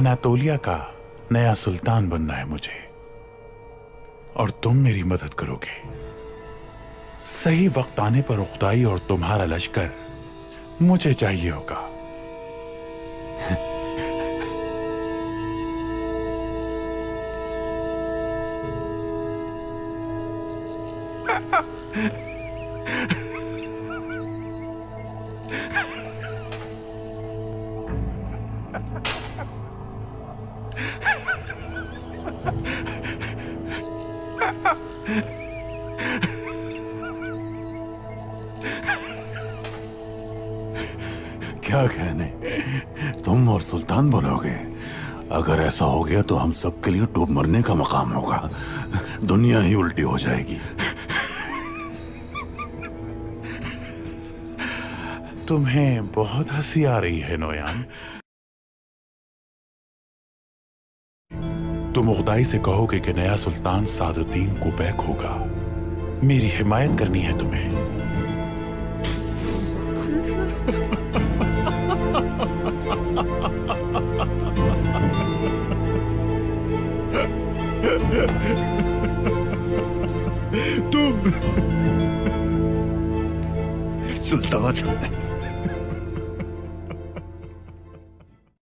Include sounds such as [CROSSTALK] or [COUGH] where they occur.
Anatolia का नया सुल्तान बनना है मुझे। और तुम मेरी मदद करोगे। सही वक्त आने पर उखदाई और तुम्हारा लश्कर मुझे चाहिए होगा। [LAUGHS] क्या कहने? तुम और सुल्तान बनोगे। अगर ऐसा हो गया तो हम सबके लिए डूब मरने का मकाम होगा। दुनिया ही उल्टी हो जाएगी। तुम्हें बहुत हँसी आ रही है, नोयान। तुम उगदाई से कहोगे कि नया सुल्तान सादुद्दीन कुबैक होगा। मेरी हिमायत करनी है तुम्हें। तुम सुल्तान